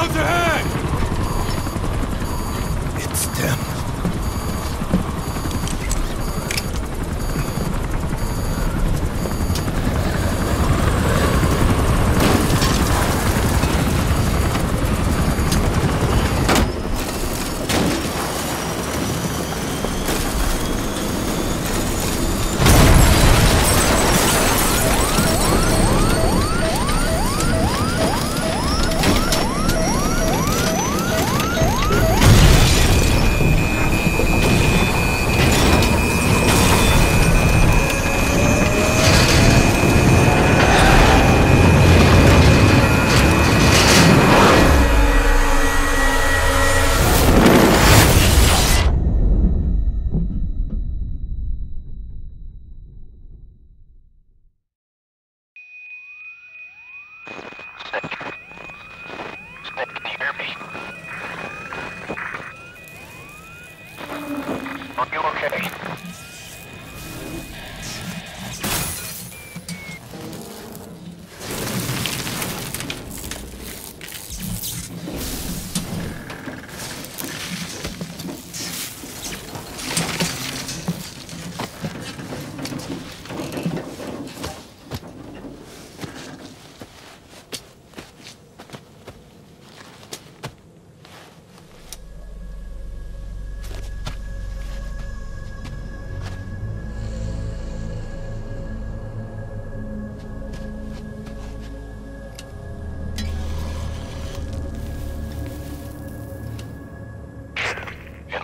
Clouds ahead!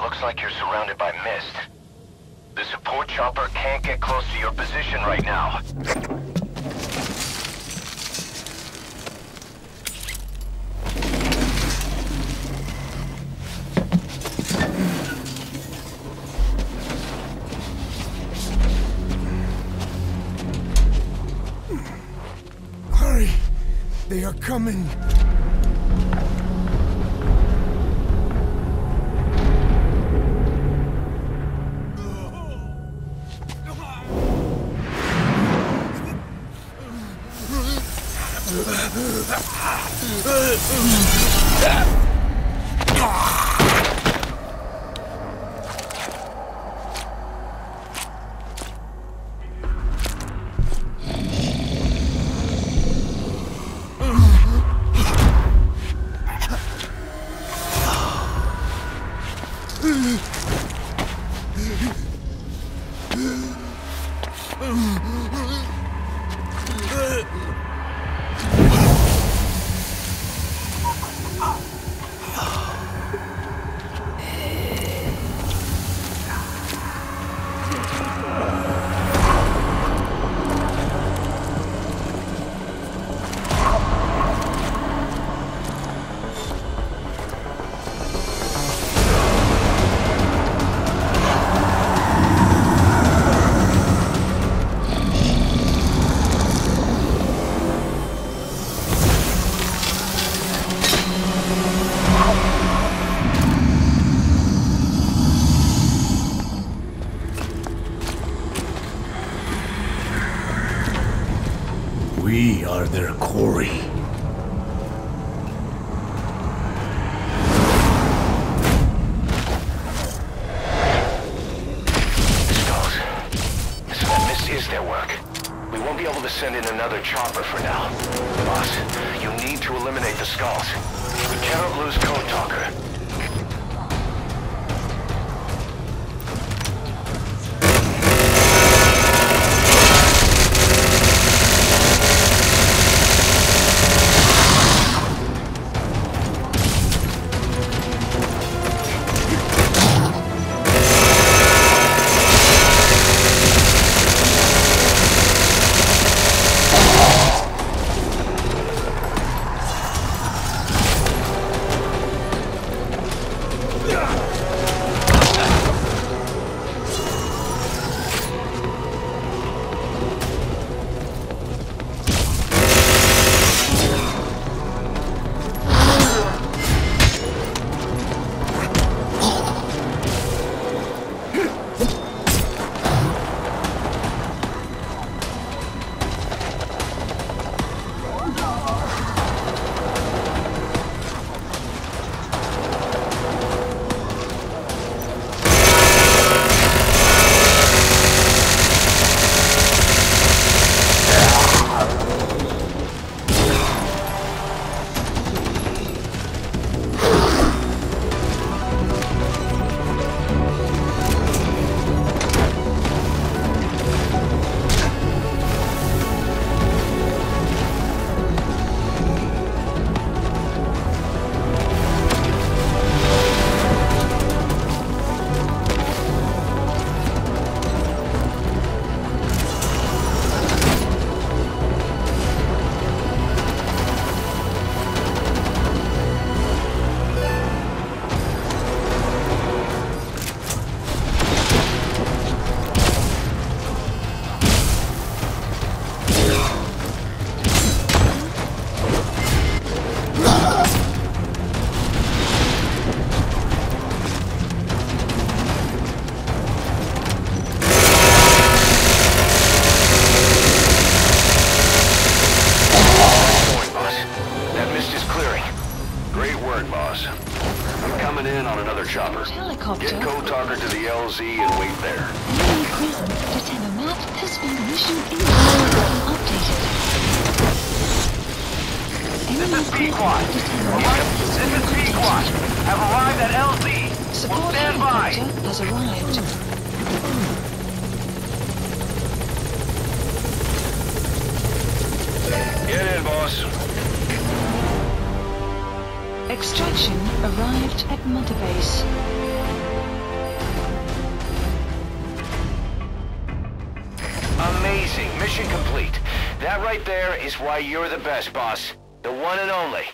Looks like you're surrounded by mist. The support chopper can't get close to your position right now. Hurry! They are coming! Ah! We are their quarry. Mist is their work. We won't be able to send in another chopper for now. Extraction arrived at Mother Base. Amazing. Mission complete. That right there is why you're the best, boss. The one and only.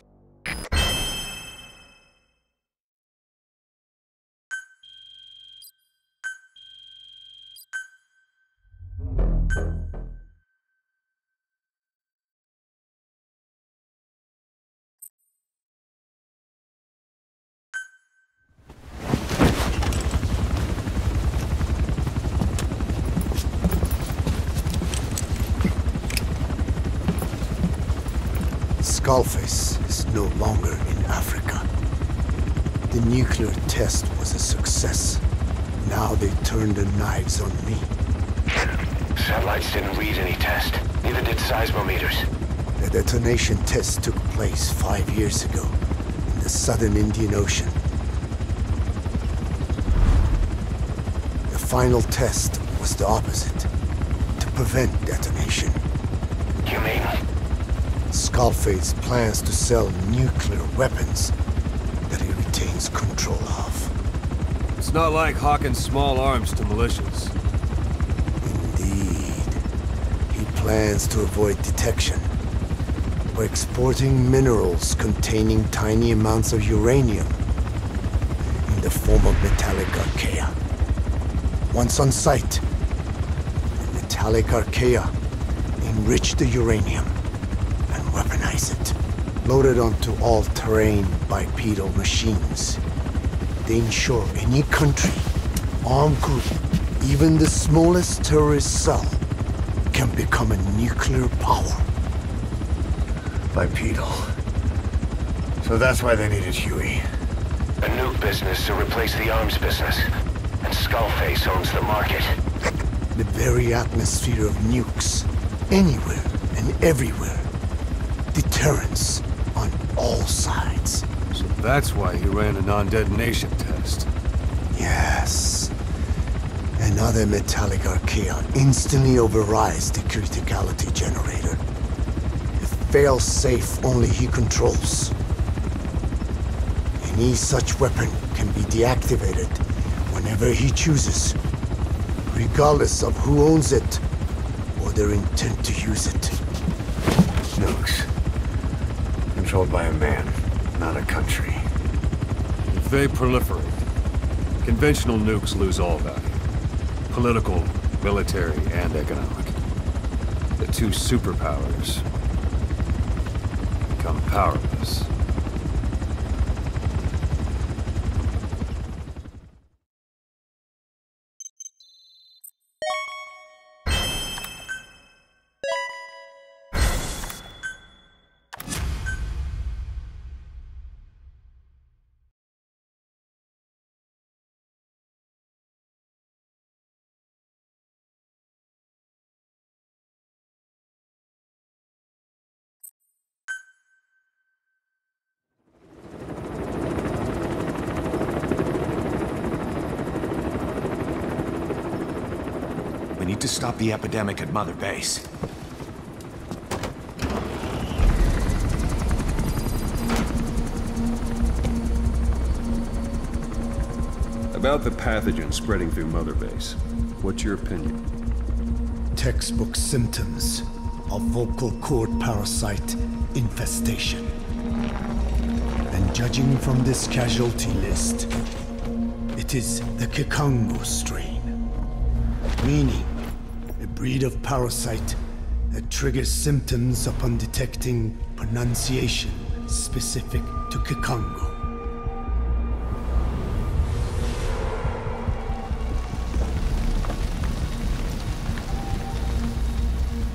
Skullface is no longer in Africa. The nuclear test was a success. Now they turn their knives on me. Satellites didn't read any test. Neither did seismometers. The detonation test took place five years ago in the southern Indian Ocean. The final test was the opposite to prevent detonation. You mean? Skullface plans to sell nuclear weapons that he retains control of. It's not like hawking small arms to militias. Indeed. He plans to avoid detection by exporting minerals containing tiny amounts of uranium in the form of metallic archaea. Once on site, the metallic archaea enrich the uranium weaponize it. Loaded onto all-terrain bipedal machines. They ensure any country, armed group, even the smallest terrorist cell, can become a nuclear power. Bipedal. So that's why they needed Huey. A nuke business to replace the arms business. And Skullface owns the market. The very atmosphere of nukes, anywhere and everywhere. Deterrence on all sides. So that's why he ran a non-detonation test. Yes. Another metallic archaea instantly overrides the criticality generator. It fails safe only he controls. Any such weapon can be deactivated whenever he chooses, regardless of who owns it or their intent to use it. Nukes. Controlled by a man, not a country. If they proliferate, conventional nukes lose all value. Political, military, and economic. The two superpowers become powerless. We need to stop the epidemic at Mother Base. About the pathogen spreading through Mother Base, what's your opinion? Textbook symptoms of vocal cord parasite infestation. And judging from this casualty list, it is the Kikongo strain. Meaning, a breed of parasite that triggers symptoms upon detecting pronunciation specific to Kikongo.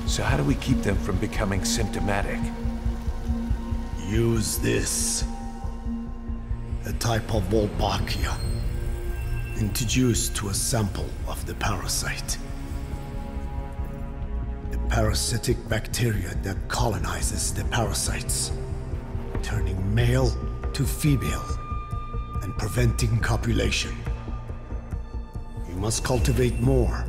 So how do we keep them from becoming symptomatic? Use this. a type of Wolbachia, introduced to a sample of the parasite. Parasitic bacteria that colonizes the parasites, turning male to female and preventing copulation. You must cultivate more.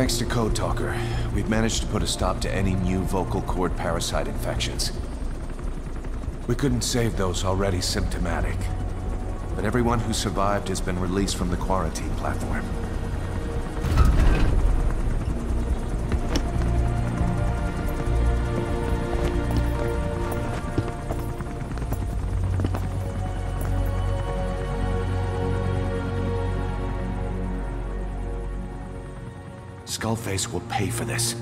Thanks to Code Talker, we've managed to put a stop to any new vocal cord parasite infections. We couldn't save those already symptomatic. But everyone who survived has been released from the quarantine platform. Skullface will pay for this.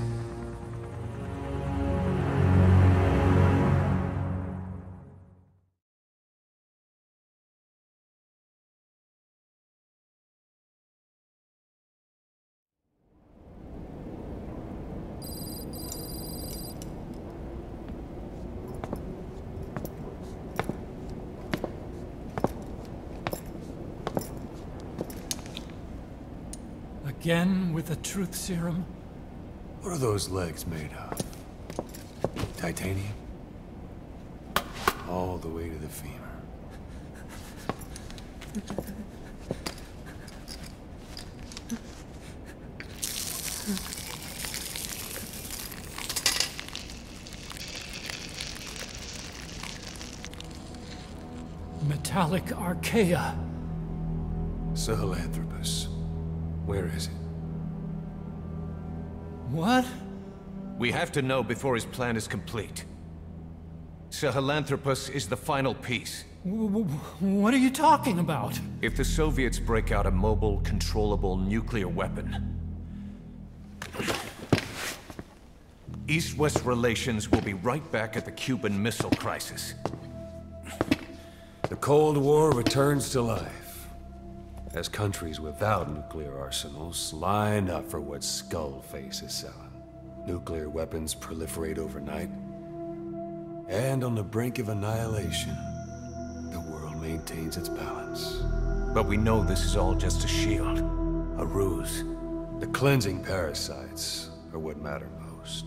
Again with the truth serum? What are those legs made of? Titanium? All the way to the femur. Metallic archaea. Sahelanthropus. Where is it? What? We have to know before his plan is complete. Sahelanthropus is the final piece. W- w- what are you talking about? If the Soviets break out a mobile, controllable nuclear weapon, East-West relations will be right back at the Cuban Missile Crisis. The Cold War returns to life. As countries without nuclear arsenals line up for what Skullface is selling. Nuclear weapons proliferate overnight. And on the brink of annihilation, the world maintains its balance. But we know this is all just a shield, a ruse. The cleansing parasites are what matter most.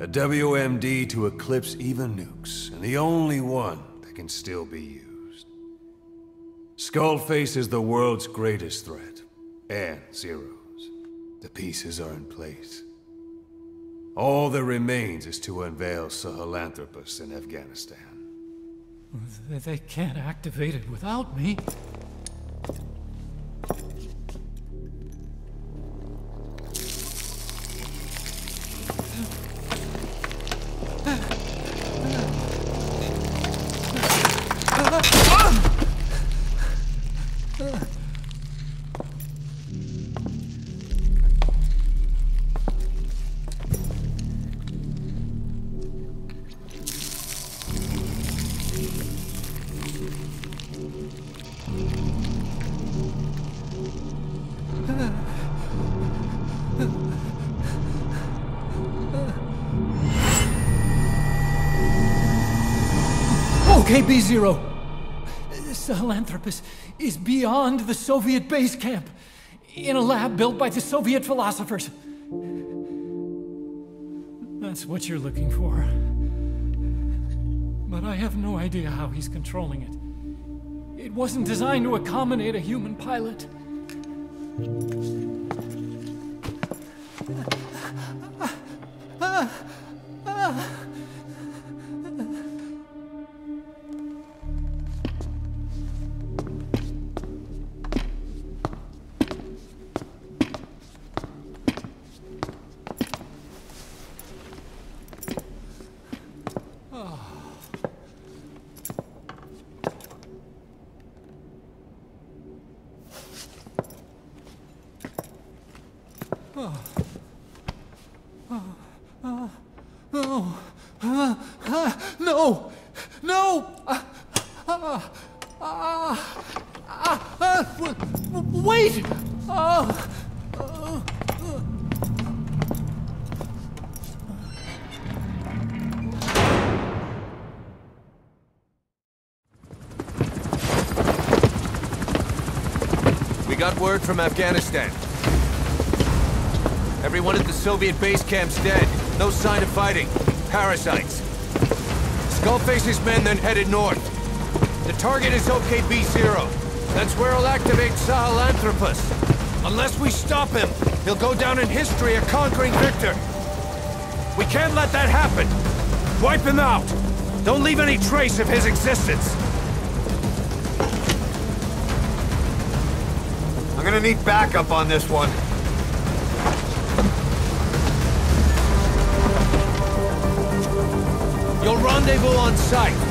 A WMD to eclipse even nukes, and the only one that can still be used. Skullface is the world's greatest threat, and Zero's. The pieces are in place. All that remains is to unveil Sahelanthropus in Afghanistan. They- can't activate it without me. OKB-Zero. Sahelanthropus is beyond the Soviet base camp, in a lab built by the Soviet philosophers. That's what you're looking for. But I have no idea how he's controlling it. It wasn't designed to accommodate a human pilot. No. No. Wait. We got word from Afghanistan. Everyone at the Soviet base camp's dead. No sign of fighting. Parasites. Skullface's men then headed north. The target is OKB-0. That's where he'll activate Sahelanthropus. Unless we stop him, he'll go down in history a conquering victor. We can't let that happen. Wipe him out. Don't leave any trace of his existence. I'm gonna need backup on this one. You'll rendezvous on site.